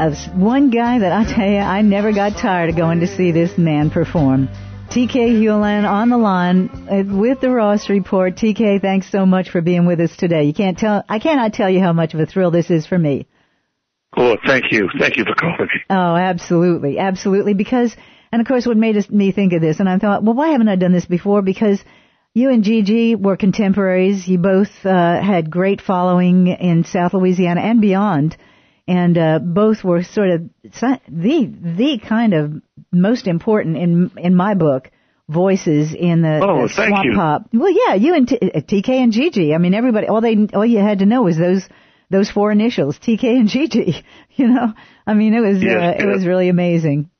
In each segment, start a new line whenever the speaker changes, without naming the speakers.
of one guy that I tell you, I never got tired of going to see this man perform. TK Hulin on the line uh, with the Ross Report. TK, thanks so much for being with us today. You can't tell, I cannot tell you how much of a thrill this is for me.
Oh, thank you. Thank you for calling me.
Oh, absolutely, absolutely. Because, and of course, what made me think of this, and I thought, well, why haven't I done this before? Because you and Gigi were contemporaries. You both uh, had great following in South Louisiana and beyond, and uh, both were sort of the the kind of most important in in my book voices in the,
Oh,
the swamp
you.
pop. Well, yeah, you and T- uh, TK and Gigi. I mean, everybody. All they all you had to know was those those four initials, TK and Gigi. You know, I mean, it was uh, it was really amazing.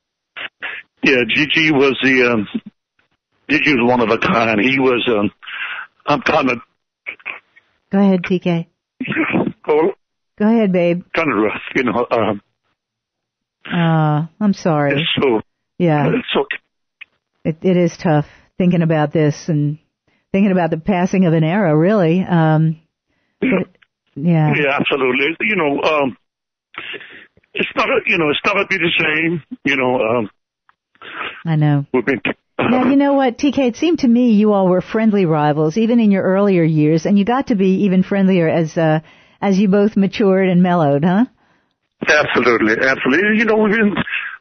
Yeah, Gigi was the um, Gigi was one of a kind. He was um, I'm kind of
Go ahead, TK.
oh,
Go ahead, babe.
kind of rough, you know. Um,
Uh, I'm sorry.
so
Yeah,
it's okay.
it, it is tough thinking about this and thinking about the passing of an era, really. Um, but, yeah.
Yeah, absolutely. You know, um, it's not a, you know it's not gonna be the same. You know, um,
I know.
we've been.
Now, you know what, TK, it seemed to me you all were friendly rivals, even in your earlier years, and you got to be even friendlier as, uh, as you both matured and mellowed, huh?
Absolutely, absolutely. You know, we've been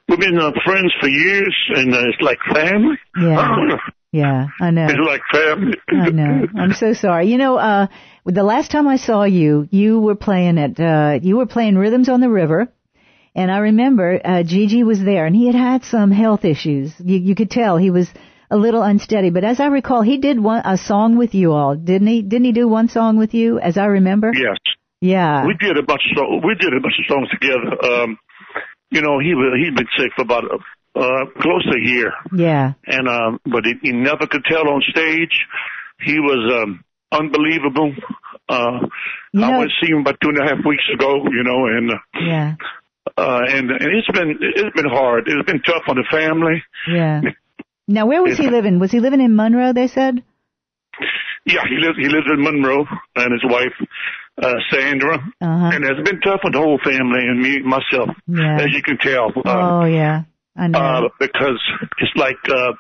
we've been uh, friends for years, and uh, it's like family.
Yeah. Yeah, I know.
It's like family.
I know. I'm so sorry. You know, uh, the last time I saw you, you were playing at, uh, you were playing Rhythms on the River. And I remember, uh, Gigi was there and he had had some health issues. You, you could tell he was a little unsteady. But as I recall, he did one, a song with you all, didn't he? Didn't he do one song with you, as I remember?
Yes.
Yeah.
We did a bunch of songs. We did a bunch of songs together. Um, you know, he was he'd been sick for about uh, close to a year,
Yeah.
and um, but he, he never could tell on stage. He was um, unbelievable. Uh,
You
I
know-
went to see him about two and a half weeks ago. You know, and uh,
Yeah.
uh, and and it's been it's been hard. It's been tough on the family.
Yeah. Now, where was he living? Was he living in Monroe, they said?
Yeah, he lives he lives in Monroe, and his wife uh, Sandra,
Uh-huh.
and it's been tough on the whole family and me myself,
Yeah.
as you can tell. Um,
Oh, yeah. I know.
uh, because it's like, uh,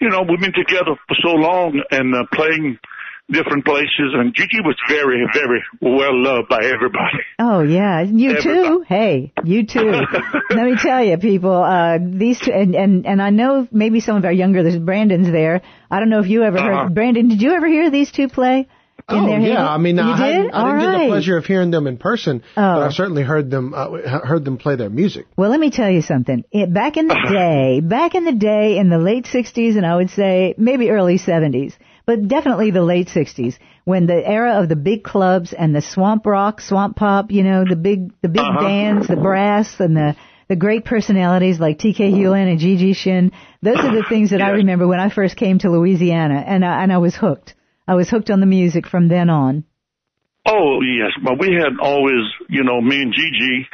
you know, we've been together for so long and uh, playing different places, and Gigi was very, very well loved by everybody.
Oh yeah, you
Everybody.
too. Hey, you too. Let me tell you, people. Uh, these two, and and and I know maybe some of our younger. There's Brandon's there. I don't know if you ever
Uh-huh.
heard Brandon. Did you ever hear these two play?
Oh yeah. I mean, I,
did.
hadn't- I didn't get the pleasure of hearing them in person,
Oh.
but I certainly heard them uh, heard them play their music.
Well, let me tell you something. It, back in the day, back in the day, in the late '60s, and I would say maybe early '70s, but definitely the late '60s, when the era of the big clubs and the swamp rock, swamp pop, you know, the big, the big
Uh-huh.
bands, the brass, and the the great personalities like T.K. Hulin and Gigi Shinn. Those are the things that I remember when I first came to Louisiana, and I, and I was hooked. I was hooked on the music from then on.
Oh yes, but we had always, you know, me and Gigi,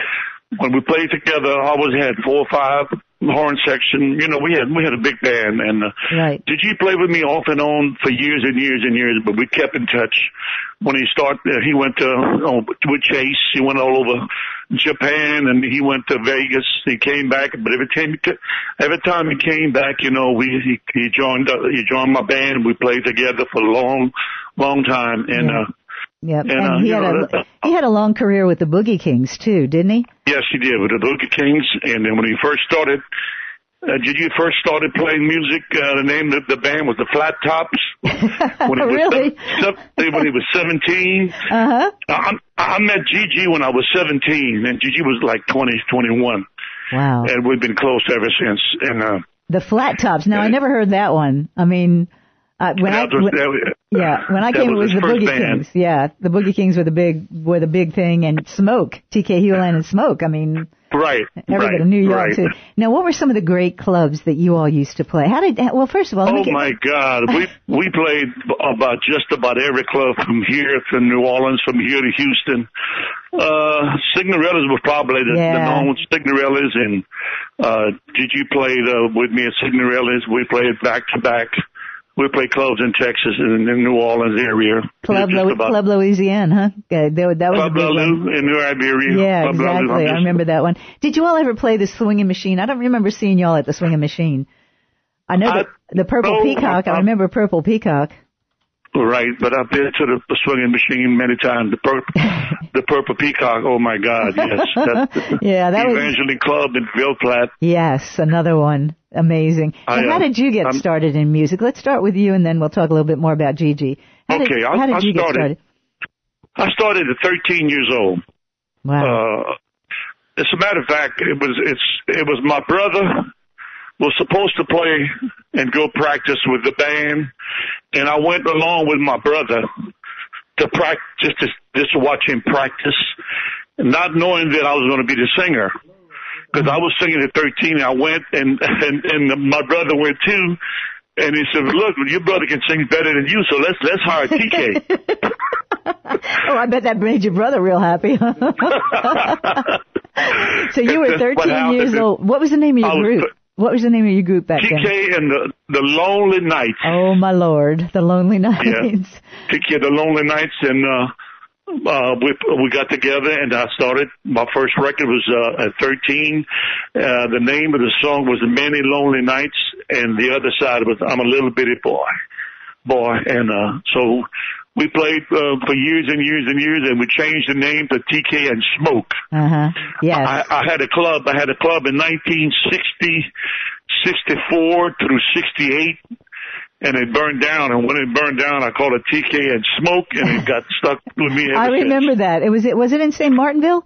when we played together, I always had four or five horn section. You know, we had we had a big band, and uh,
Right.
Gigi played with me off and on for years and years and years, but we kept in touch. When he started, uh, he went to oh, with Chase. He went all over Japan, and he went to Vegas. He came back, but every time he every time he came back, you know, we he, he joined uh, he joined my band. We played together for a long, long time, and.
Yeah.
uh
Yep.
And,
And,
uh,
he had
know,
a
that-
he had a long career with the Boogie Kings too, didn't he?
Yes, he did with the Boogie Kings, and then when he first started, uh, Gigi first started playing music. Uh, the name of the band was the Flat Tops. When he was
really?
when he was seventeen,
Uh huh.
I, I met Gigi when I was seventeen, and Gigi was like twenty, twenty-one,
Wow.
and we've been close ever since. And uh,
The flat tops. Now I never heard that one. I mean, uh, when I
that was,
when,
was-
Yeah, when I came,
was
it was the Boogie
band.
Kings. Yeah, the Boogie Kings were the big were the big thing, and Smoke, T.K. Hulin and Smoke. I mean,
Right.
everybody
right,
in New York
right.
too. Now, what were some of the great clubs that you all used to play? How did? Well, first of all,
Oh
get,
my God, we we played about just about every club from here to New Orleans, from here to Houston. Uh, Signorellas was probably the,
Yeah.
the known Signorellas, and uh, did you play uh, with me at Signorellas? We played back to back. We played clubs in Texas and in New Orleans area.
Club,
about-
Club Louisiana, huh? That, that was
Club
one.
In New Iberia.
Yeah,
Club
exactly. I remember that one. Did you all ever play the swinging machine? I don't remember seeing y'all at the swinging machine. I know
I-
the, the Purple
no,
Peacock. I
I-
remember Purple Peacock.
Right, but I've been to the, swinging machine many times. The purple, the purple peacock. Oh my God, yes. That's
Yeah, that was
Evangeline Club in Ville Platte.
yes, another one. Amazing.
I,
how did you get
I'm-
started in music? Let's start with you, and then we'll talk a little bit more about Gigi. How did,
Okay, I-
how did
I
you get
started-
started?
I started at 13 years old.
Wow.
Uh, as a matter of fact, it was it's it was my brother was supposed to play and go practice with the band, and I went along with my brother to practice just to just to watch him practice, not knowing that I was going to be the singer. Because I was singing at 13, I went and and and my brother went too, and he said, "Look, your brother can sing better than you, so let's let's hire TK."
oh, I bet that made your brother real happy. so you were 13 years old. What was the name of your group?
th-
What was the name of your group back then?
TK and the the Lonely Nights.
Oh my lord, the Lonely Nights. Yeah.
TK, the Lonely Nights, and uh, uh, we we got together, and I started. My first record was uh, at 13. Uh, the name of the song was "Many Lonely Nights," and the other side was "I'm a Little Bitty Boy." Boy, and uh, so we played uh, for years and years and years, and we changed the name to TK and Smoke.
Uh huh. Yes.
I, I had a club. I had a club in 1960, 64 through 68, and it burned down. And when it burned down, I called it TK and Smoke, and it got stuck with me.
I remember that. It was it was it in St. Martinville?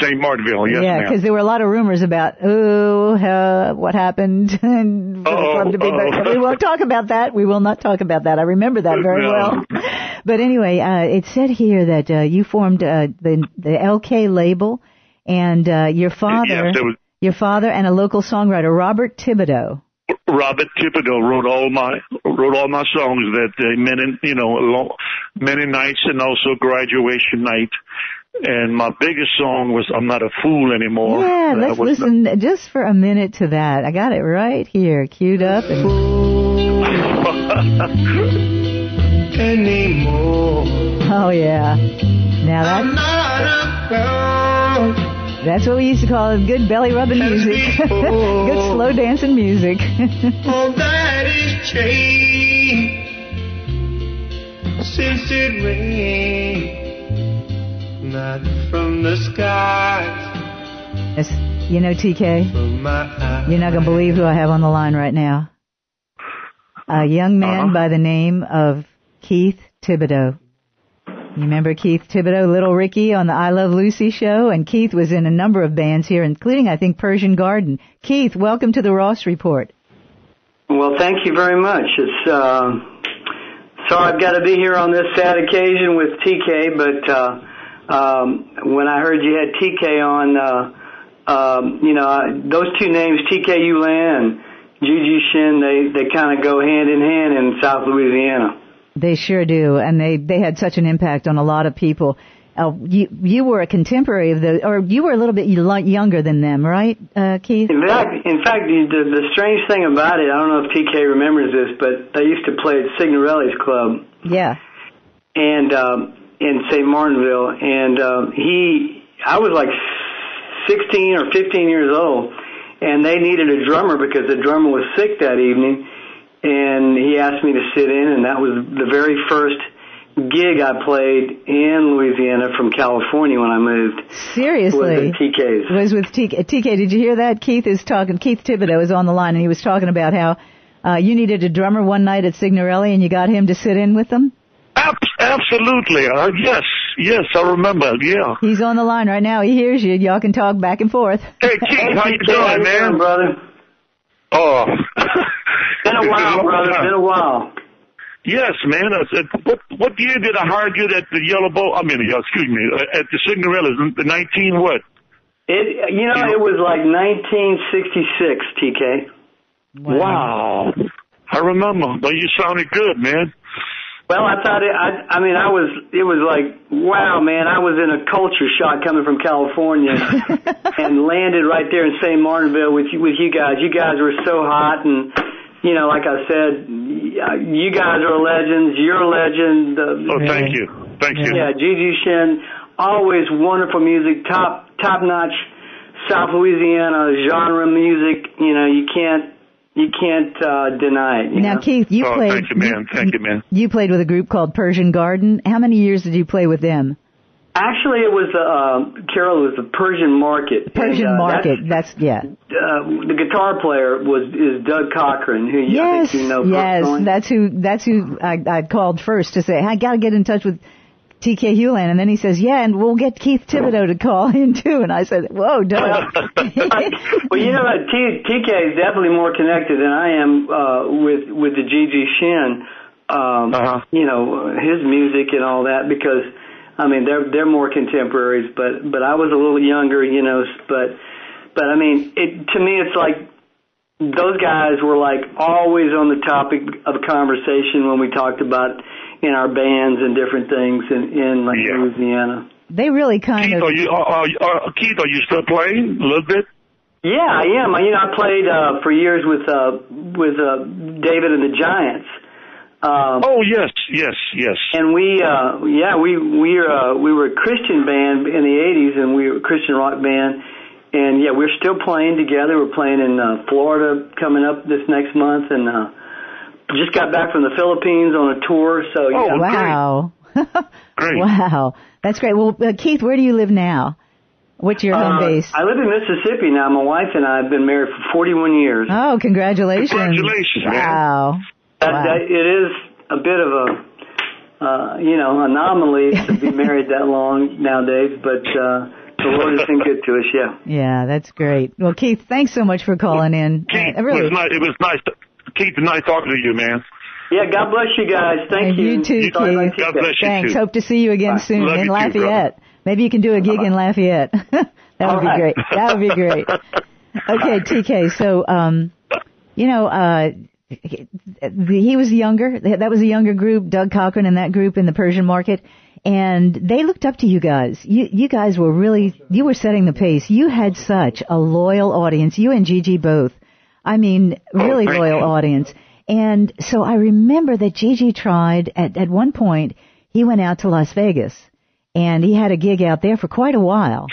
St. Martinville, yes,
yeah, because there were a lot of rumors about oh uh, what happened and for the
Uh-oh,
to be. But we won't talk about that. We will not talk about that. I remember that very
No.
well. But anyway, uh, it said here that uh, you formed uh, the the LK label, and uh, your father,
Yes, was-
your father, and a local songwriter, Robert Thibodeau.
Robert Thibodeau wrote all my wrote all my songs that uh, many you know lo- many nights and also graduation night. And my biggest song was "I'm Not a Fool Anymore."
Yeah, let's
was the-
listen just for a minute to that. I got it right here, queued up. And
anymore.
oh yeah, now that
I'm not around.
That's what we used to call it, good belly rubbing music. good slow dancing music.
All that is changed since it rained. Not from the skies,
Yes. you know, TK,
from my eyes.
you're not going to believe who I have on the line right now. A young man
Uh-huh.
by the name of Keith Thibodeaux. You remember Keith Thibodeaux, Little Ricky on the I Love Lucy show? And Keith was in a number of bands here, including, I think, Persian Garden. Keith, welcome to the Ross Report.
Well, thank you very much. It's uh, sorry I've got to be here on this sad occasion with TK, but uh, um, when I heard you had TK on, uh, um, you know, those two names, TK Hulin and Gigi Shinn, they they kind of go hand in hand in South Louisiana.
They sure do, and they they had such an impact on a lot of people. Uh, you you were a contemporary of the, or you were a little bit younger than them, right, uh, Keith?
In fact, in fact, the, the, the strange thing about it, I don't know if TK remembers this, but they used to play at Signorelli's Club.
Yeah.
and um, in St. Martinville, and um, he, I was like 16 or 15 years old, and they needed a drummer because the drummer was sick that evening, and he asked me to sit in, and that was the very first gig I played in Louisiana from California when I moved.
Seriously.
Was at TK's.
It was with TK. TK, did you hear that? Keith is talking, Keith Thibodeaux is on the line and he was talking about how, uh, you needed a drummer one night at Signorelli and you got him to sit in with them?
Absolutely. Uh, yes, yes, I remember. Yeah.
He's on the line right now. He hears you. Y'all can talk back and forth.
Hey, Keith, how you doing, man?
brother?
Oh,
Been a while, brother. Been a while.
Yes, man. I said, what what year did I hire you at the Yellow Bowl? I mean, uh, excuse me, uh, at the Signorellas, the nineteen what?
It, you know, it was like 1966, TK.
Wow. I remember. But you sounded good, man.
Well, I thought it. I, I mean, I was. It was like, wow, man! I was in a culture shock coming from California, and landed right there in St. Martinville with you, with you guys. You guys were so hot, and you know, like I said, you guys are legends. You're a legend.
Oh, thank you, thank you.
Yeah, Gigi Shinn, always wonderful music, top top notch South Louisiana genre music. You know, you can't you can't uh, deny it. You
Now,
know?
Keith, you
oh,
played.
thank you, man. Thank you, man.
You played with a group called Persian Garden. How many years did you play with them?
Actually, it was uh, Carol. It was the Persian Market.
Persian
And, uh,
Market. That's yeah.
Uh, the guitar player was is Doug Cochran, who you, I
Yes,
think you know
yes.
personally.
That's who. That's who I, I called first to say I got to get in touch with TK Hulin, and then he says, "Yeah, and we'll get Keith Thibodeaux to call in too." And I said, "Whoa, Doug."
well, you know what? T- TK is definitely more connected than I am uh, with with the GG Shinn. Um,
Uh-huh.
You know his music and all that because I mean they're they're more contemporaries, but but I was a little younger, you know. But but I mean, it to me it's like those guys were like always on the topic of conversation when we talked about in our bands and different things in in like
Yeah.
Louisiana.
they really kind
Keith,
of.
are you? Are, are, Keith, are you still playing a little bit?
Yeah, I am. You know, I played uh, for years with uh, with uh, David and the Giants. Um,
Oh yes, yes, yes.
And we, uh, yeah, we we uh, we were a Christian band in the '80s, and we were a Christian rock band. And yeah, we're still playing together. We're playing in uh, Florida coming up this next month, and uh, just got back from the Philippines on a tour. So
Oh,
yeah,
wow.
Great.
wow, that's great. Well, uh, Keith, where do you live now? What's your home
Uh,
base?
I live in Mississippi now. My wife and I have been married for 41 years.
Oh, congratulations!
Congratulations, man.
Wow.
That,
Wow.
that, it is a bit of a, uh, you know, anomaly to be married that long nowadays, but uh, the Lord has been good to us. Yeah.
Yeah, that's great. Well, Keith, thanks so much for calling in.
Keith,
Uh, really,
it was nice. It was nice. To, Keith, nice talking to you, man.
Yeah. God bless you guys. Thank
And
you.
you too,
Sorry about
Keith.
God
TK.
bless you
thanks.
too.
Hope to see you again
Bye.
soon
Love
in
you too,
Lafayette. Maybe you can do a gig in Lafayette. that would be
right.
great. That would be great. Okay, TK. So, um, you know, uh, he was younger. That was a younger group. Doug Cochran and that group in the Persian market. And they looked up to you guys. You, you guys were really, you were setting the pace. You had such a loyal audience. You and Gigi both. I mean, really
thank
loyal audience. And so I remember that Gigi tried at, at one point, he went out to Las Vegas and he had a gig out there for quite a while.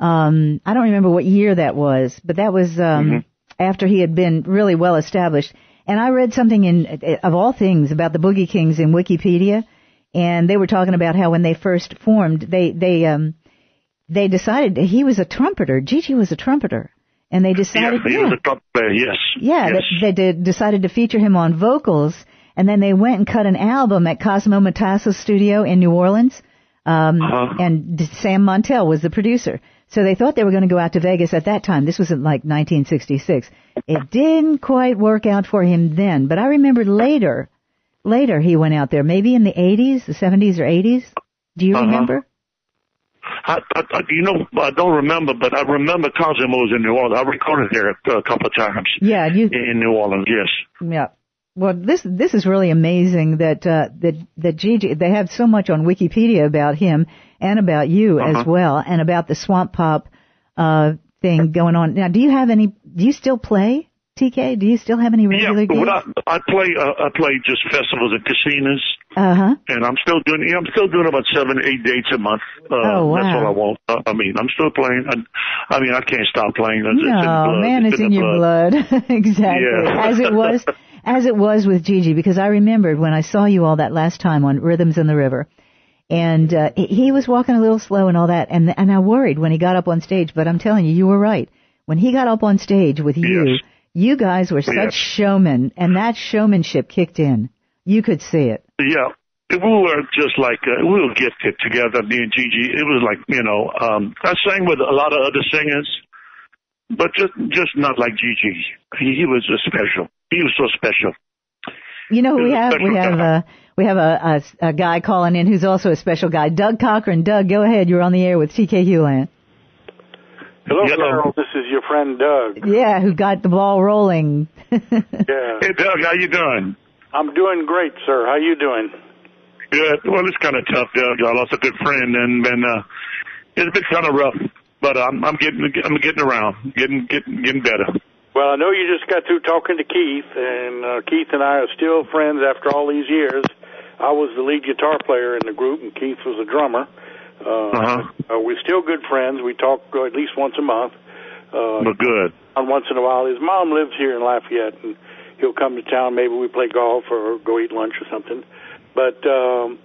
Um, I don't remember what year that was, but that was, um, after he had been really well established. And I read something in, of all things about the Boogie Kings in Wikipedia and they were talking about how when they first formed, they, they, um, they decided he was a trumpeter. Gigi was a trumpeter. And they
Yeah,
decided,
he was a top player. Yes.
yeah,
Yes.
they, they did, decided to feature him on vocals, and then they went and cut an album at Cosimo Matassa's studio in New Orleans, um,
Uh-huh.
and Sam Montel was the producer. So they thought they were going to go out to Vegas at that time. This was in like 1966. It didn't quite work out for him then, but I remember later, later he went out there, maybe in the 80s, the 70s or 80s. Do you
Uh-huh.
remember?
I, I, I, you know, I don't remember, but I remember Cosimo's in New Orleans. I recorded there a, a couple of times
Yeah, you,
in New Orleans. Yes.
Yeah. Well, this this is really amazing that uh, that that Gigi they have so much on Wikipedia about him and about you as
Uh-huh.
well and about the swamp pop uh, thing going on. Now, do you have any? Do you still play TK? Do you still have any regular
Yeah,
gigs?
what I, I play, uh, I play just festivals and casinos,
Uh huh.
and I'm still doing. Yeah, I'm still doing about seven, eight dates a month. Uh,
Oh,
That's
wow.
all I want. Uh, I mean, I'm still playing. I, I mean, I can't stop playing. It's, it's in
No,
blood.
man, it's,
in,
in your blood. exactly.
Yeah.
as it was, as it was with Gigi, because I remembered when I saw you all that last time on Rhythms in the River, and uh, he- he was walking a little slow and all that, and and I worried when he got up on stage. But I'm telling you, you were right. When he got up on stage with you,
Yes.
You guys were such
Yes.
showmen, and that showmanship kicked in. You could see it.
Yeah. We were just like, uh, we were gifted together, me and Gigi. It was like, you know, um, I sang with a lot of other singers, but just, just not like Gigi. He, he was special. He was so special.
You know we have? We have
guy.
uh, we have a, a a guy calling in who's also a special guy, Doug Cochran. Doug, go ahead. You're on the air with TK Hulin.
Hello,
Hello.
Carol. This is your friend Doug.
Yeah, who got the ball rolling?
Yeah,
Hey, Doug, how you doing?
I'm doing great, sir. How you doing?
Good. Well, it's kind of tough, Doug. I lost a good friend, and and uh, it's been kind of rough. But I'm I'm getting I'm getting around, getting getting getting better.
Well, I know you just got through talking to Keith, and uh, Keith and I are still friends after all these years. I was the lead guitar player in the group, and Keith was a drummer. Uh,
Uh-huh.
uh, we're still good friends. We talk uh, at least once a month. Uh,
But good.
and once in a while, his mom lives here in Lafayette, and he'll come to town. Maybe we play golf or go eat lunch or something. But um,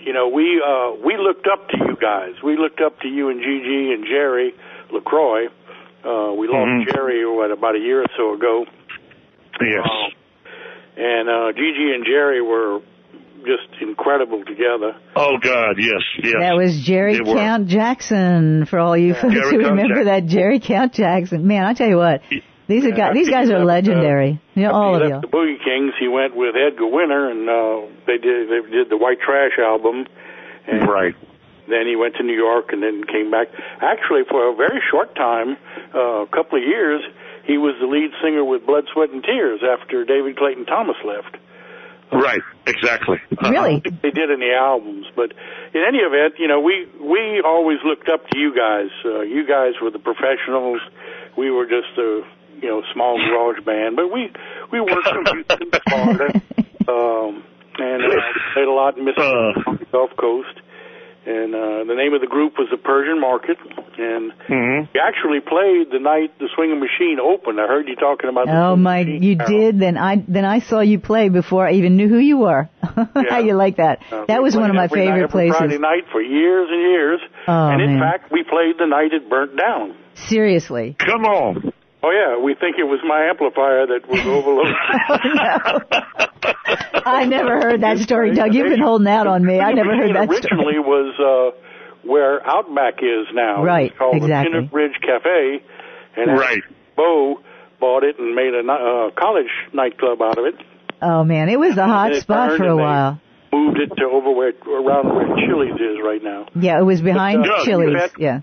you know, we uh, we looked up to you guys. We looked up to you and Gigi and Jerry Lacroix. Uh, we lost
Mhm.
Jerry what about a year or so ago,
Yes.
Um, and uh, Gigi and Jerry were just incredible together.
Oh God, yes, yes.
That was Jerry
They were.
Count Jackson for all you folks
Jerry
who
Count
remember
Jackson.
that Jerry Count Jackson. Man, I tell you what, these are guys, these guys are
left, uh,
legendary. You know, all of you.
the Boogie Kings. He went with Edgar Winter, and uh, they did they did the White Trash album. And
Right.
Then he went to New York and then came back. Actually, for a very short time, uh, a couple of years, he was the lead singer with Blood, Sweat, and Tears after David Clayton Thomas left.
Right. Exactly. Uh-huh.
Really?
They did any albums, but in any event, you know, we we always looked up to you guys. Uh, you guys were the professionals. We were just a you know small garage band, but we we worked in Houston, Florida, um, and uh, played a lot in Mississippi,
Uh.
on the Gulf Coast. And uh, the name of the group was the Persian Market, and
hmm
we actually played the night the Swinging Machine opened. I heard you talking about. The
Oh
Swinging
my,
Machine,
you
Carol.
did. Then I then I saw you play before I even knew who you were. How you like that?
Uh,
that was one of
played
my
every night,
favorite
every
places.
Friday night for years and years.
Oh,
and in
man.
fact, we played the night it burnt down.
Seriously.
Come on.
Oh yeah, we think it was my amplifier that was overloaded.
I never heard that story, Doug. You've been holding out on me. I never heard that story.
Originally was uh, where Outback is now.
Right,
It's called
exactly.
the Ridge Cafe, and
Right.
Bo bought it and made a uh, college nightclub out of it.
Oh man, it was a hot spot for a while.
Moved it to over where around where Chili's is right now.
Yeah, it was behind
Doug,
Chili's.
that-
Yeah.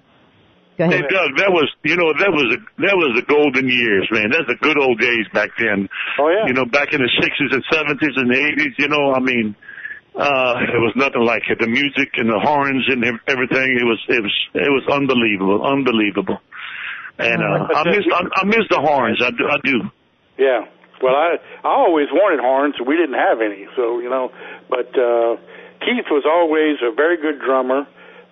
Go
Hey. Doug, that was you know that was the that was the golden years, man. That's the good old days back then.
Oh yeah.
You know, back in the sixties and seventies and eighties. You know, I mean, uh, it was nothing like it. The music and the horns and everything. It was it was it was unbelievable, unbelievable. And uh, I miss I, I miss the horns. I do. I do.
Yeah. Well, I I always wanted horns. We didn't have any, so you know. But uh, Keith was always a very good drummer.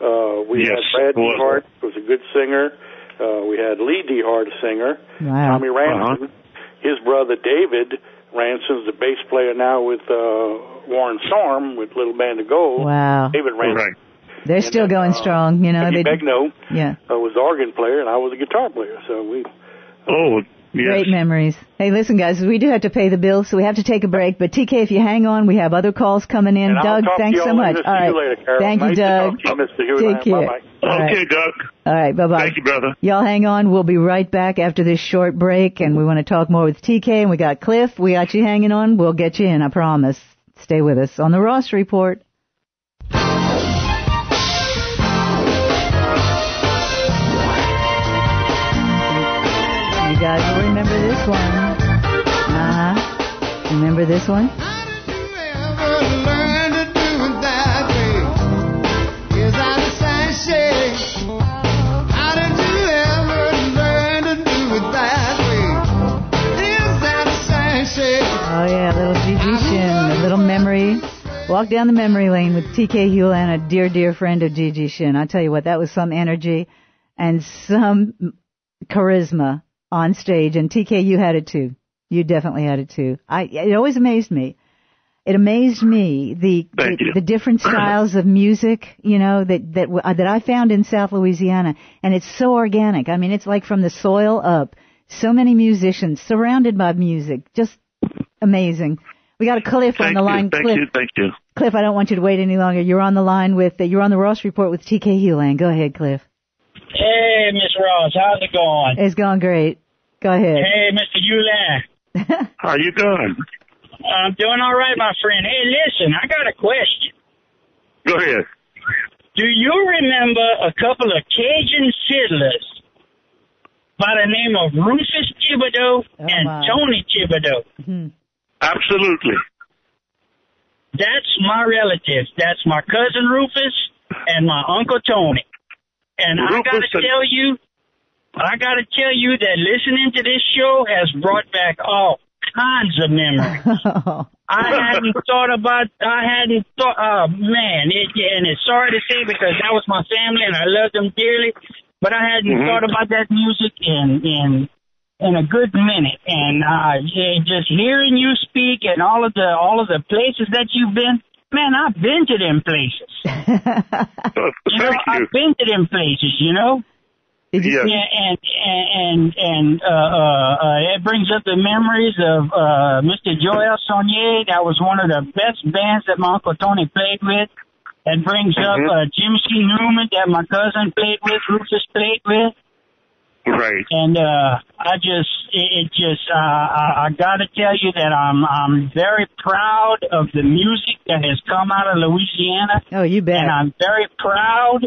Uh, we
Yes,
had Brad
was.
DeHart, who was a good singer. Uh, we had Lee DeHart, a singer.
Wow.
Tommy Ransom. His brother David Ransom's the bass player now with uh, Warren Storm with Little Band of Gold.
Wow.
David Ransom.
Right.
They're still
then,
going
uh,
strong, you know.
Peggy
They,
Begno
yeah.
uh, was the organ player, and I was a guitar player. So we
Oh, yes.
Great memories. Hey, listen, guys, we do have to pay the bills, so we have to take a break. But TK, if you hang on, we have other calls coming in.
And I'll
Doug,
talk to
thanks
you
so much.
All right,
All
See you later, Carol.
Thank you,
Nice to
Doug.
talk to you, Mr. Hewlett.
Take care.
Bye-bye.
All right.
Okay, Doug.
All right. Bye bye.
Thank you, brother.
Y'all hang on. We'll be right back after this short break, and we want to talk more with TK. And we got Cliff. We got you hanging on. We'll get you in. I promise. Stay with us on the Ross Report. Guys will remember this one. Uh huh. Remember this one? Oh yeah, little Gigi Shinn, a little memory. Walk down the memory lane with TK Hewlett, a dear, dear friend of Gigi Shinn. I tell you what, that was some energy and some charisma on stage. And TK, you had it too. You definitely had it too. I, it always amazed me. It amazed me the the, the different styles of music, you know, that that w- uh, that I found in South Louisiana, and it's so organic. I mean, it's like from the soil up. So many musicians surrounded by music, just amazing. We got a Cliff on the
you.
line.
Thank
Cliff,
you. Thank you.
Cliff, I don't want you to wait any longer. You're on the line with, uh, you're on the Ross Report with TK Hulin. Go ahead, Cliff.
Hey, Miss Ross, how's it going?
It's going great. Go ahead.
Hey, Mr. Hulin.
How you doing?
I'm doing all right, my friend. Hey, listen, I got a question.
Go ahead.
Do you remember a couple of Cajun fiddlers by the name of Rufus Thibodeaux
Oh,
and
my.
Tony Thibodeaux?
Mhm.
Absolutely.
That's my relatives. That's my cousin Rufus and my uncle Tony. And I
Rufus
gotta tell you, I gotta tell you that listening to this show has brought back all kinds of memories. I hadn't thought about. I hadn't thought. Oh man, it, and it's sorry to say because that was my family and I loved them dearly, but I hadn't
Mhm.
thought about that music in in in a good minute. And uh, yeah, just hearing you speak and all of the all of the places that you've been, man, I've been to them places. You know,
thank you.
I've been to them places. You know.
Did you?
Yes.
Yeah, and and and, and uh, uh, uh, it brings up the memories of uh, Mr. Jo-El Sonnier. That was one of the best bands that my uncle Tony played with. It brings up
Mhm.
uh, Jim C. Newman that my cousin played with, Rufus played with,
Right.
and uh, I just it, it just uh, I, I got to tell you that I'm I'm very proud of the music that has come out of Louisiana
Oh, you bet.
and I'm very proud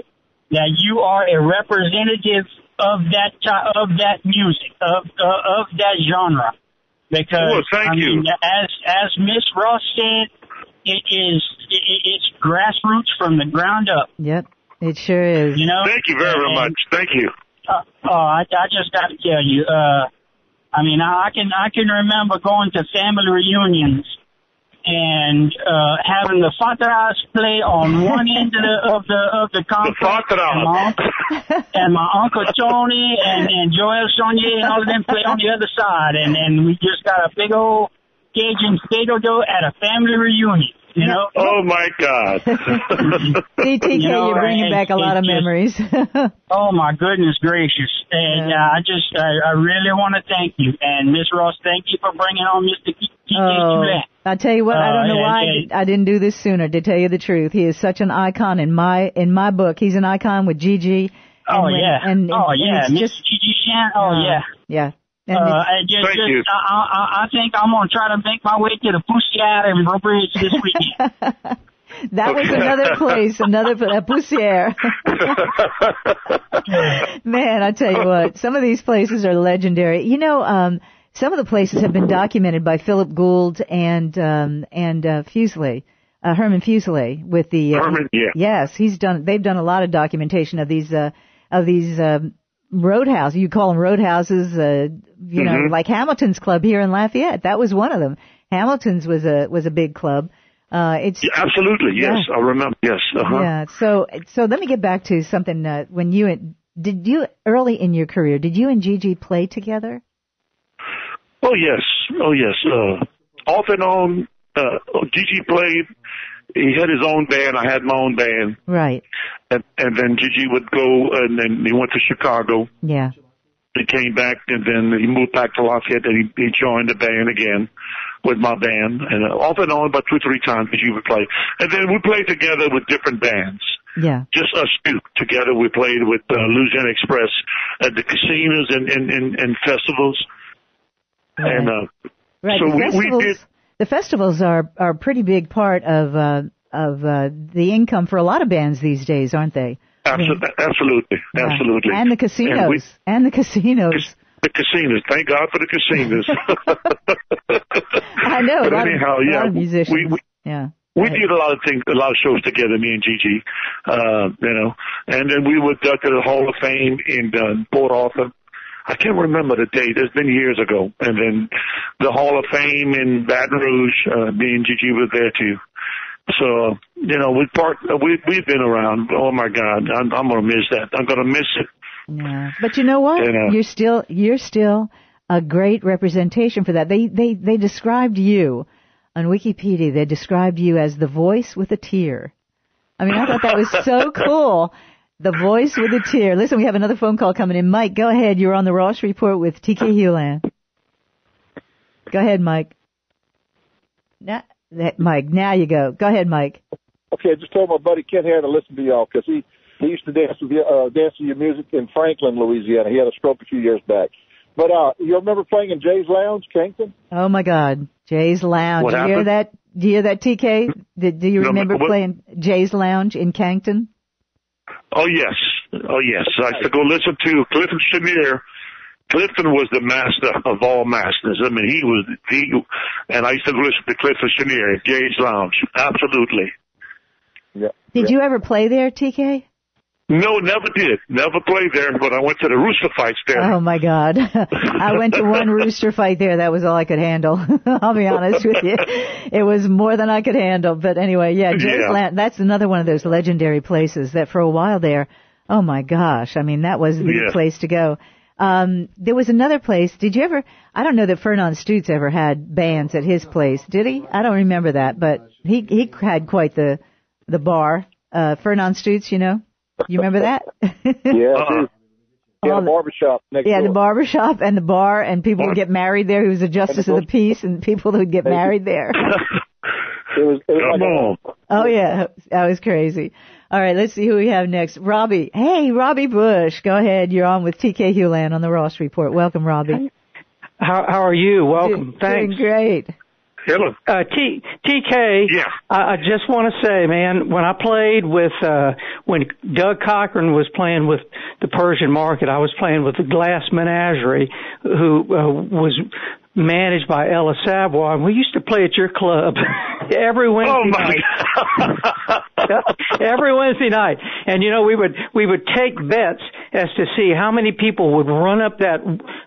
that you are a representative of that of that music of uh, of that genre because
Well, thank
I
you.
as as Miss Ross said it is it, it's grassroots from the ground up
Yep. It sure is.
you know
Thank you very
And-
much. Thank you.
uh, oh, I, I just got to tell you, uh, I mean, I, I can I can remember going to family reunions and uh, having the Fatras play on one end of the of the of the
The
and my, uncle, and my uncle Tony and and Jo-El Sonnier and all of them play on the other side, and and we just got a big old Cajun potato dough at a family reunion, you know.
Oh my God.
DTK, TK,
You know,
you're bringing
and
back a lot of
just-
memories.
Oh my goodness gracious! And
Yeah.
uh, I just, I, I really want to thank you, and Miss Ross, thank you for bringing on Mr. K-
oh,
Toulette.
I tell you what, I don't
Uh,
know
yeah,
why
yeah.
I didn't do this sooner. To tell you the truth, he is such an icon in my in my book. He's an icon with Gigi.
Oh
and
yeah,
and,
oh yeah,
it's
Miss
just
Gigi Shinn. Oh
uh,
yeah.
yeah. And
Uh, I just,
Thank
just,
you.
I, I, I think I'm gonna try to make my way to the Pussy Island Bridge this weekend.
that was another place, another a poussière. Man, I tell you what, some of these places are legendary. You know, um, some of the places have been documented by Philip Gould and um, and uh, Fuselier, uh, Herman Fuselier, with the uh,
Herman, yeah.
yes, he's done. They've done a lot of documentation of these uh, of these um, roadhouses. You call them roadhouses, uh, you know,
Mhm.
like Hamilton's Club here in Lafayette. That was one of them. Hamilton's was a was a big club. Uh, it's
Yeah, absolutely. Yes,
Yeah.
I remember. Yes. Uh-huh.
yeah. So so let me get back to something. Uh, when you did you early in your career, did you and Gigi play together?
Oh yes. Oh yes. Uh, off and on. Uh, Gigi played. He had his own band. I had my own band,
Right.
and, and then Gigi would go, and then he went to Chicago.
Yeah.
He came back, and then he moved back to Lafayette, and he, he joined the band again with my band, and uh, off and on about two, three times Gigi would play, and then we played together with different bands.
Yeah.
just us two together. We played with uh, Louisiana Express at the casinos and and, and, and festivals,
Right.
and uh,
right.
so
the
we- we
festivals.
did-
The festivals are are a pretty big part of uh, of uh, the income for a lot of bands these days, aren't they?
abso- absolutely,
Yeah.
absolutely,
And the casinos.
And we-
And the casinos.
the casinos. Thank God for the casinos.
I know.
But anyhow,
of,
yeah,
musicians.
we- we-
yeah.
We did a lot of things, a lot of shows together, me and Gigi, uh, you know, and then we were inducted to the Hall of Fame in uh, Port Arthur. I can't remember the date. It's been years ago. And then the Hall of Fame in Baton Rouge, uh, me and Gigi were there too. So, you know, we part, we, we've been around. Oh my God. I'm, I'm going to miss that. I'm going to miss it.
Yeah. But you know what?
You know.
You're still you're still a great representation for that. They they they described you on Wikipedia. They described you as the voice with a tear. I mean, I thought that was so cool. The voice with a tear. Listen, we have another phone call coming in. Mike, go ahead. You're on the Ross Report with TK Hulin. Go ahead, Mike. Now, that, Mike, now you go. Go ahead, Mike.
Okay, I just told my buddy Ken Hare to listen to y'all because he he used to dance with you, uh, dance to your music in Franklin, Louisiana. He had a stroke a few years back. But uh, you remember playing in Jay's Lounge, Cankton?
Oh my God, Jay's Lounge.
What
do you hear that? Do you hear that, TK? Did, do you remember
what-
playing Jay's Lounge in Cankton?
Oh yes, oh yes. I used to go listen to Clifton Chenier. Clifton was the master of all masters. I mean, he was the, and I used to go listen to Clifton Chenier at Jay's Lounge. Absolutely.
Yeah.
Did you ever play there, TK?
No, never did. Never played there, but I went to the rooster fights there.
Oh my God. I went to one rooster fight there. That was all I could handle. I'll be honest with you. It was more than I could handle. But anyway, yeah, Jay's
Yeah.
Land, that's another one of those legendary places that for a while there, oh my gosh, I mean, that was the
Yeah.
place to go. Um, there was another place. Did you ever, I don't know that Fernand Stutz ever had bands at his place, did he? I don't remember that, but he, he had quite the, the bar. Uh, Fernand Stutz, you know? You remember that?
Yeah,
Uh-uh.
dude. He had
All
a
the-
barbershop next
Yeah,
door.
the barber shop and the bar, and people would get married there. He was a justice of the peace, and people would get married there.
It was, it was
Come
like a-
on.
Oh yeah, that was crazy. All right, let's see who we have next. Robbie. Hey, Robbie Bush. Go ahead. You're on with TK Hulin on the Ross Report. Welcome, Robbie.
How, how are you? Welcome.
Do-
Thanks.
Doing great.
Hello.
Uh, T, TK,
Yeah.
I, I just want to say, man, when I played with, uh, when Doug Cochran was playing with the Persian market, I was playing with the Glass Menagerie, who uh, was managed by Ella Savoy, and we used to play at your club every Wednesday
Oh my
night. every Wednesday night. And you know, we would we would take bets as to see how many people would run up that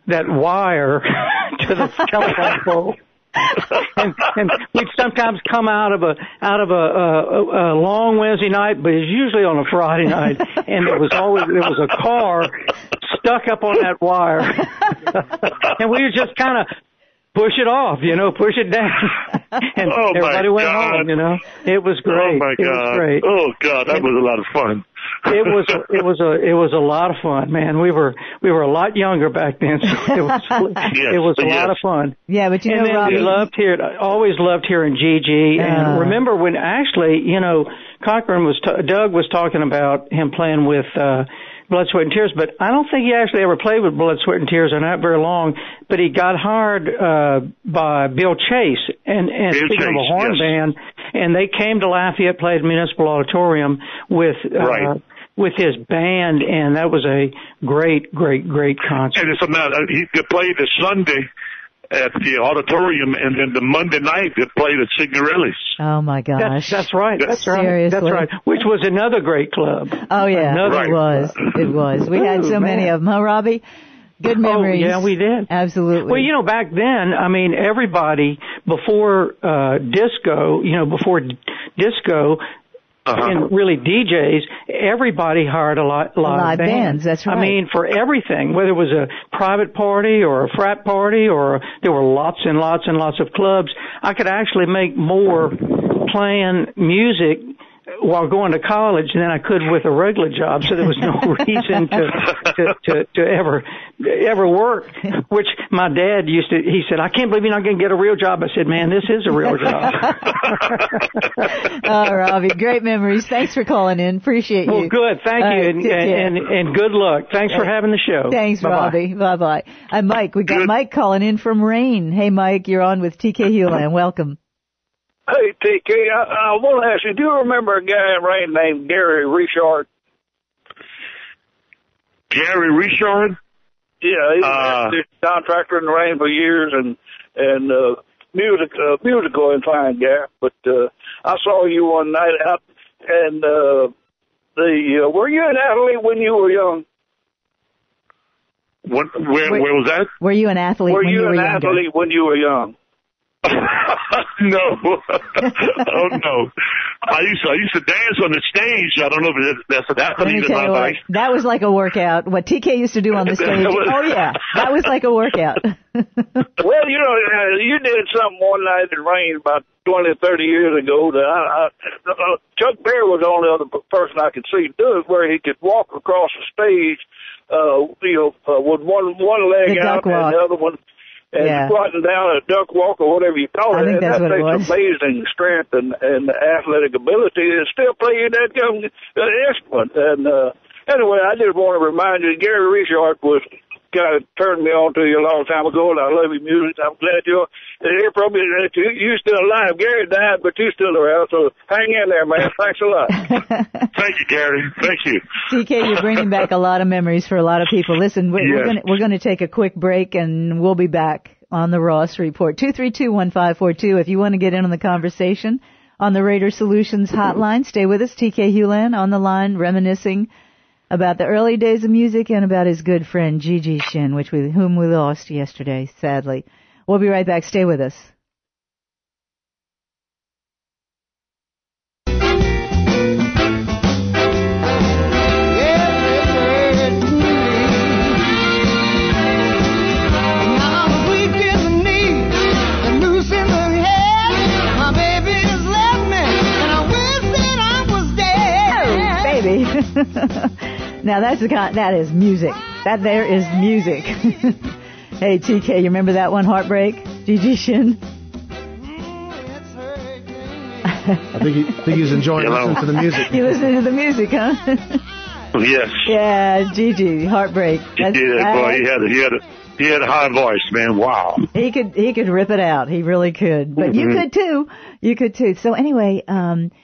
that wire to the telephone pole. And, and we'd sometimes come out of a out of a, a, a long Wednesday night, but it's usually on a Friday night, and there was always there was a car stuck up on that wire, and we would just kind of push it off, you know, push it down, and
Oh,
everybody went
God.
home, you know. It was oh, great.
Oh my
it was
God.
great.
Oh God, that was a lot of fun.
It was it was a it was a lot of fun, man. We were we were a lot younger back then, so it was
Yes,
it was a lot of fun.
Yeah, but you
and
know, Robbie.
we loved hearing, always loved hearing Gigi.
Uh.
And remember when actually, you know, Cochran was, t- Doug was talking about him playing with, uh, Blood, Sweat, and Tears, but I don't think he actually ever played with Blood, Sweat, and Tears, or not very long. But he got hired uh, by Bill Chase, and, and
Bill
speaking of a horn
yes.
band, and they came to Lafayette, played Municipal Auditorium with uh,
Right.
With his band, and that was a great, great, great concert.
And it's a matter. He could play the Sunday at the auditorium, and then the Monday night they played at Signorelli's.
oh my
That's,
gosh.
that's right. That's right.
Seriously.
That's right. Which was another great club.
oh yeah,
Another
it was. It was. We had
Ooh,
so many of them, huh, Robbie? Good memories.
Oh, yeah, we did.
Absolutely.
Well, you know, back then, I mean, everybody before uh disco, you know, before d- disco,
Uh-huh.
and really DJs, everybody hired a lot live,
Live bands, that's right.
I mean, for everything, whether it was a private party or a frat party or there were lots and lots and lots of clubs, I could actually make more playing music while going to college than I could with a regular job. So there was no reason to to to, to ever ever work. Which my dad used to. He said, "I can't believe you're not going to get a real job." I said, "Man, this is a real job."
oh, Robbie, great memories. Thanks for calling in. Appreciate you.
well, good. Thank
All
you,
right,
and,
take care.
and and good luck. Thanks for having the show.
Thanks,
Bye-bye.
Robbie. Bye bye. Uh, Mike, we got
Good.
Mike calling in from Rayne. Hey, Mike, you're on with TK Hulin. Welcome.
Hey, TK, I, I want to ask you, do you remember a guy in Rayne named Gary Richard?
Gary Richard.
Yeah, he was
Uh,
a contractor in the Rayne for years and and uh, music uh, musical and fine guy. But uh, I saw you one night out, and uh, the uh, were you an athlete when you were young?
What, where,
Wait.
where was that?
Were you an athlete
were
when
you,
you were
an
younger?
athlete when you were young?
no. oh no. I used to I used to dance on the stage. I don't know if that's an
Let me
athlete or
tell you
not.
what, that was like a workout. What TK used to do on the stage. Oh yeah, that was like a workout.
Well, you know, uh, you did something one night in Rayne about twenty, thirty years ago that I, I uh, Chuck Berry was the only other person I could see do it, where he could walk across the stage, uh, you know, uh, with one one leg
The
out
walk.
and the other one, and
Yeah.
squatting down a duck walk or whatever you call
I
it.
think
and
that's
that
what
takes amazing strength and and athletic ability, and still playing that young uh, instrument. And uh, anyway, I just want to remind you, Gary Richard was kind of turned me on to you a long time ago, and I love your music. I'm glad you're you're probably you you still alive. Gary died, but you're still around. So hang in there, man. Thanks a lot.
Thank you, Gary. Thank you.
TK, you're bringing back a lot of memories for a lot of people. Listen, we're, we're going we're going to take a quick break, and we'll be back on the Ross Report. Two three two one five four two. If you want to get in on the conversation on the Raider Solutions Hotline, stay with us. TK Hulin on the line, reminiscing about the early days of music and about his good friend Gigi Shinn, which we whom we lost yesterday, sadly. We'll be right back. Stay with us. Baby. now that's the kind, that is music. That there is music. hey TK, you remember that one, Heartbreak? Gigi Shinn?
I think he I think he's enjoying
Hello.
listening to the music.
You listening to the music, huh?
Yes.
yeah, Gigi, Heartbreak.
He
That's-
did, boy. He had a, he had a, he had a high voice, man. Wow.
He could he could rip it out. He really could. But you
Mhm.
could too. You could too. So anyway, um d-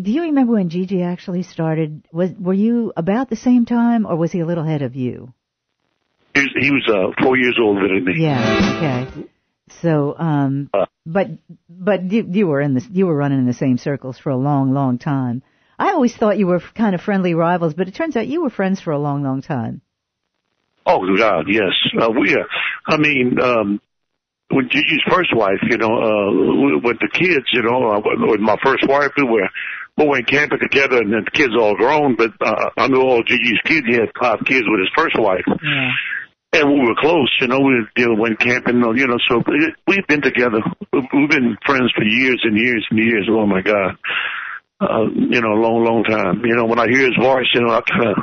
do you remember when Gigi actually started? Was were you about the same time or was he a little ahead of you?
He was, he was uh, four years older than me.
Yeah, okay. So um but but you you were in this you were running in the same circles for a long long time. I always thought you were kind of friendly rivals, but it turns out you were friends for a long long time.
Oh God, yes. Uh, we, uh, I mean, um, with Gigi's first wife, you know, uh, with the kids, you know, uh, with my first wife, we were, we went camping together and the kids all grown, but, uh, I know all Gigi's kids, he had five kids with his first wife.
Yeah.
And we were close, you know, we you know, went camping, you know, so it, we've been together. We've been friends for years and years and years. Oh my God. Uh, you know, a long, long time. You know, when I hear his voice, you know, I kind of,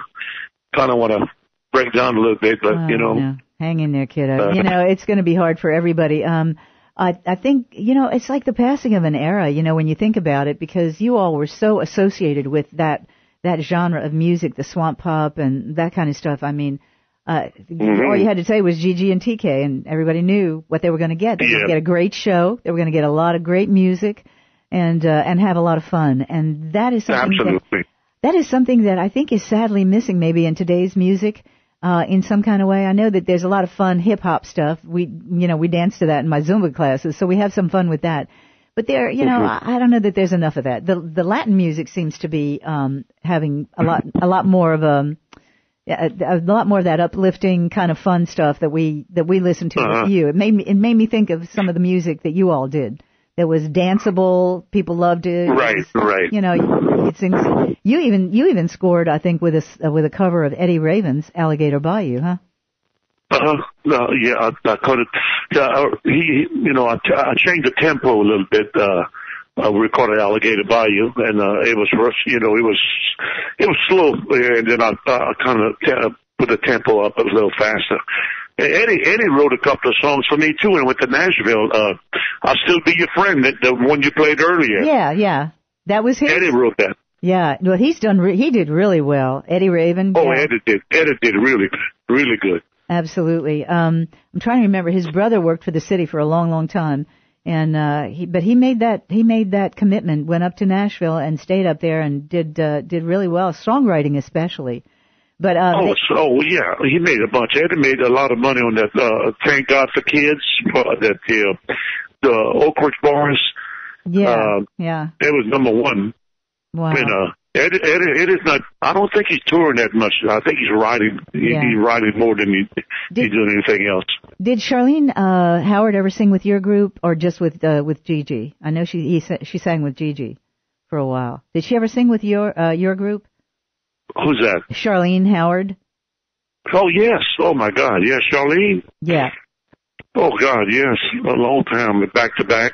kind of want to break down a little bit, but, you know,
no. Hang in there, kiddo.
Uh,
you know, it's going to be hard for everybody. Um, I, I think, you know, it's like the passing of an era, you know, when you think about it, because you all were so associated with that, that genre of music, the swamp pop and that kind of stuff. I mean, uh,
Mhm.
all you had to say was Gigi and TK and everybody knew what they were going to get. They were going to get a great show. They were going to get a lot of great music and, uh, and have a lot of fun. And that is something that,
absolutely.
that is something that I think is sadly missing maybe in today's music uh in some kind of way. I know that there's a lot of fun hip hop stuff. We you know, we dance to that in my Zumba classes, so we have some fun with that. But there, you know, I, I don't know that there's enough of that. The the Latin music seems to be um having a lot a lot more of a a, a lot more of that uplifting kind of fun stuff that we that we listen to
Uh-huh.
with you. It made me it made me think of some of the music that you all did. That was danceable. People loved it. It
Right,
was-
right.
you know, it seems you even you even scored, I think, with a s- uh, with a cover of Eddie Raven's "Alligator Bayou," huh?
Uh, no, yeah, I, I could have. Uh, he, you know, I, I changed the tempo a little bit. Uh, I recorded Alligator Bayou, and uh, it was rush. You know, it was it was slow, and then I, I kind of uh, put the tempo up a little faster. Eddie Eddie wrote a couple of songs for me too, and went to Nashville. Uh, I'll still be your friend. That the one you played earlier.
Yeah, yeah, that was his.
Eddie wrote that.
Yeah, well, he's done. Re- he did really well. Eddie Raven.
Oh,
yeah.
Eddie did. Eddie did really, really good.
Absolutely. Um, I'm trying to remember. His brother worked for the city for a long, long time, and uh, he but he made that he made that commitment. Went up to Nashville and stayed up there and did uh, did really well, songwriting especially. But uh,
Oh, so yeah, he made a bunch. Eddie made a lot of money on that. Uh, Thank God for Kids, uh, that uh, the Oak Ridge Boys.
Yeah,
uh,
yeah,
It was number one.
wow.
And uh, Eddie, Eddie, Eddie's not. I don't think he's touring that much. I think he's writing. He,
Yeah.
He's writing more than he,
Did-
he's doing anything else.
Did Charlene uh, Howard ever sing with your group or just with uh, with Gigi? I know she he, sa- she sang with Gigi for a while. Did she ever sing with your uh, your group?
Who's that?
Charlene Howard.
Oh yes. Oh my God. Yes, Charlene.
Yeah,
Oh God. Yes. A long time. Back to back.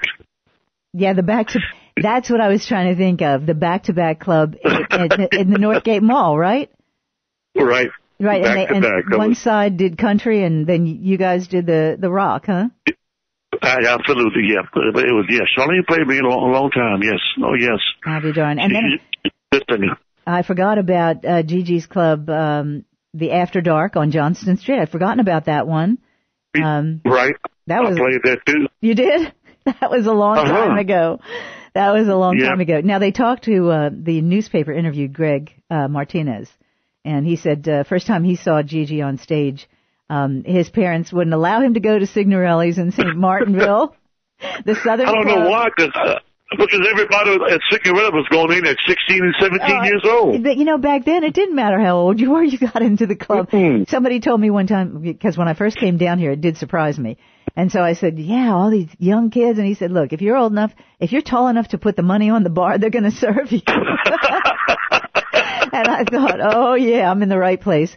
Yeah. The back to that's what I was trying to think of. The back to back club in, in, in the Northgate Mall, right?
Right.
Right.
Back
and
to
and
back.
One
was-
side did country, and then you guys did the the rock, huh?
Uh, absolutely. Yeah. But It was. Yes. Charlene played me a long, a long time. Yes. Oh yes.
I'll be darned. And then
Listen,
I forgot about uh, Gigi's club, um, the After Dark on Johnston Street. I'd forgotten about that one. Um,
Right.
That was-
I played that too.
you did? That was a long
Uh-huh.
time ago. That was a long
Yeah.
time ago. Now they talked to uh, the newspaper interviewed Greg uh, Martinez, and he said uh, first time he saw Gigi on stage, um, his parents wouldn't allow him to go to Signorelli's in St. Martinville. the Southern
I don't
Club.
know why, cause, uh, because everybody at Signorelli was going in at 16 and 17
Oh,
years old.
But, you know, back then it didn't matter how old you were. You got into the club. Somebody told me one time because when I first came down here, it did surprise me. And so I said, "Yeah, all these young kids." And he said, "Look, if you're old enough, if you're tall enough to put the money on the bar, they're going to serve you." and I thought, "Oh yeah, I'm in the right place."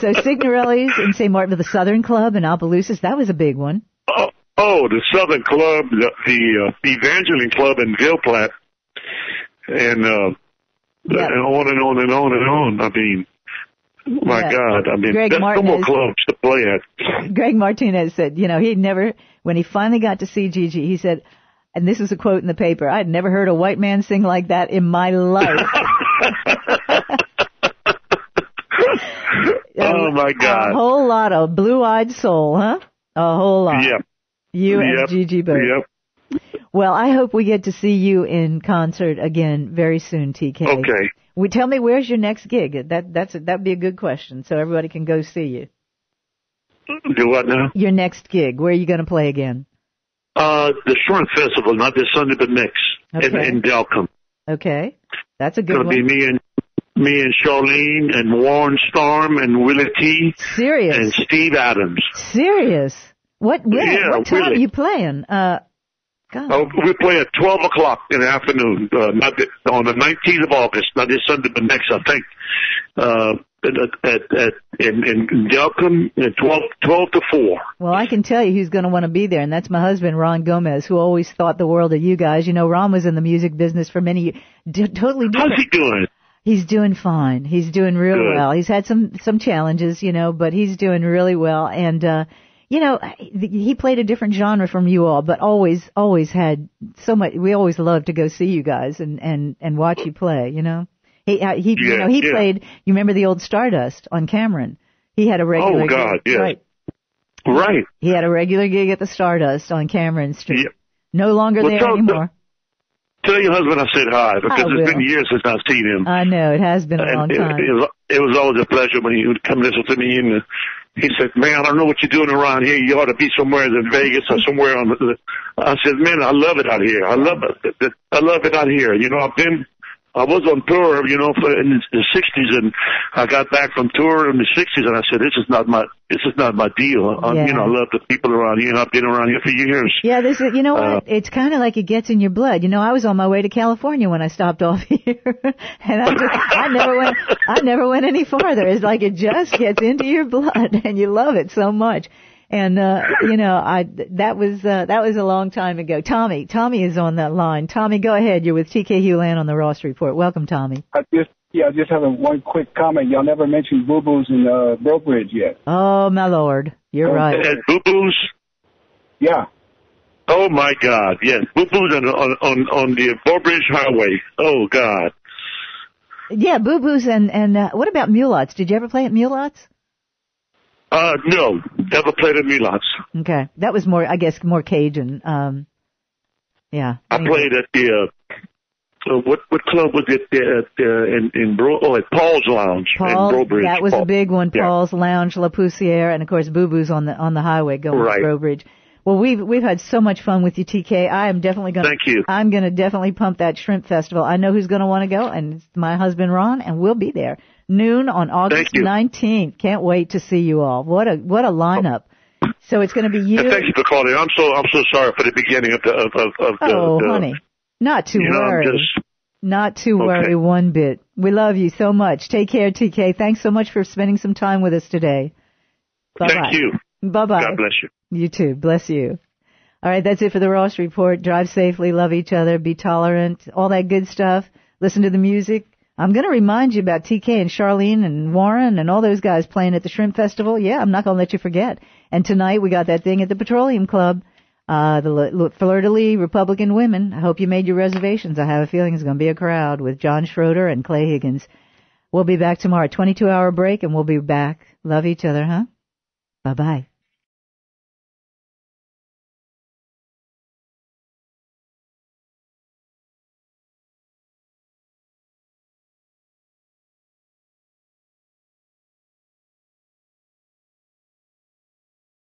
So Signorelli's in St. Martin, the Southern Club in Opelousas, that was a big one.
Oh, oh, the Southern Club, the, the uh, Evangeline Club in Ville Platte, and, uh,
Yeah.
and on and on and on and on. I mean, my
Yeah.
God, I mean,
Greg
there's no more clubs to play at.
Greg Martinez said, you know, he'd never, when he finally got to see Gigi, he said, and this is a quote in the paper, I'd never heard a white man sing like that in my life.
oh my God.
A whole lot of blue-eyed soul, huh? A whole lot.
Yep.
You and
Yep.
Gigi both.
Yep.
Well, I hope we get to see you in concert again very soon, TK.
Okay.
We tell me where's your next gig? That that's a, that'd be a good question, so everybody can go see you.
Do what now?
Your next gig, where are you going to play again?
Uh, the Shrimp Festival, not this Sunday, but next in,
Okay.
in Delcambre.
Okay, that's a good
Gonna be me and me and Charlene and Warren Storm and Willie T
Serious,
and Steve Adams.
serious. What when,
Yeah,
what time are you playing? Uh, God.
Oh, we play at twelve o'clock in the afternoon, uh, not the, on the nineteenth of August, not this Sunday, but next, I think. Uh, at, at, at in, in Delcambre, at 12, 12 to four.
Well, I can tell you who's going to want to be there, and that's my husband, Ron Gomez, who always thought the world of you guys. You know, Ron was in the music business for many years. D- totally different.
How's he doing?
He's doing fine. He's doing real
Good.
well. He's had some some challenges, you know, but he's doing really well. And uh, you know, he played a different genre from you all, but always always had so much. We always loved to go see you guys and and and watch you play. You know, he uh, he you know he
yeah.
played. You remember the old Stardust on Cameron? He had a regular.
Oh, God,
gig,
yes.
Right.
Right.
He had a regular gig at the Stardust on Cameron Street.
Yep.
No longer
Well,
there
tell-
anymore.
Tell your husband I said hi because it's been years since I've seen him.
I know it has been a long
And it,
time.
it, was, it was always a pleasure when he would come listen to me. And uh, he said, "Man, I don't know what you're doing around here. You ought to be somewhere in Vegas or somewhere on the." I said, "Man, I love it out here. I love it. I love it out here. You know, I've been." I was on tour, you know, for in the '60s, and I got back from tour in the '60s, and I said, "This is not my, this is not my deal." I,
Yeah.
You know, I love the people around here, and I've been around here for years.
Yeah, this is, you know
Uh,
what? It's kind of like it gets in your blood. You know, I was on my way to California when I stopped off here, and I just, I never went, I never went any farther. It's like it just gets into your blood, and you love it so much. And uh, you know, I that was uh, that was a long time ago. Tommy, Tommy is on that line. Tommy, go ahead. You're with TK Hulin on the Ross Report. Welcome, Tommy.
I just yeah, I just have a one quick comment. Y'all never mentioned Boo Boos in uh, Breaux Bridge yet.
Oh my lord, you're right.
And Boo Boos.
Yeah.
Oh my God! Yes, Boo Boos on on on, on the Bridge Highway. Oh God!
Yeah, Boo Boos and and uh, what about Mulate's? Did you ever play at Mulate's?
Uh, no, never played at Mulate's.
Okay, that was more, I guess, more Cajun. Um, yeah.
I played at the uh, what what club was it at uh, in in Breaux? Oh, at Paul's Lounge
Paul,
in Breaux Bridge.
that was
Paul.
a big one.
Yeah.
Paul's Lounge, La Poussière, and of course Boo Boo's on the on the highway going
Right.
to Breaux Bridge. Well, we've we've had so much fun with you, TK. I am definitely going. to
Thank you.
I'm going to definitely pump that shrimp festival. I know who's going to want to go, and it's my husband Ron, and we'll be there noon on August
Thank you.
19th. Can't wait to see you all. What a what a lineup! So it's going to be you.
And thank you for calling. I'm so I'm so sorry for the beginning of the of of, of the.
oh,
the,
honey, not to
you know, just
Not to worry one bit. We love you so much. Take care, TK. Thanks so much for spending some time with us today. Bye bye.
thank you.
Bye bye.
God bless you.
You too. Bless you. All right, that's it for the Ross Report. Drive safely, love each other, be tolerant, all that good stuff. Listen to the music. I'm going to remind you about TK and Charlene and Warren and all those guys playing at the Shrimp Festival. Yeah, I'm not going to let you forget. And tonight we got that thing at the Petroleum Club. Uh, the L- Fleur de Lis Republican Women. I hope you made your reservations. I have a feeling it's going to be a crowd with John Schroder and Clay Higgins. We'll be back tomorrow. 22 hour break and we'll be back. Love each other, huh? Bye bye.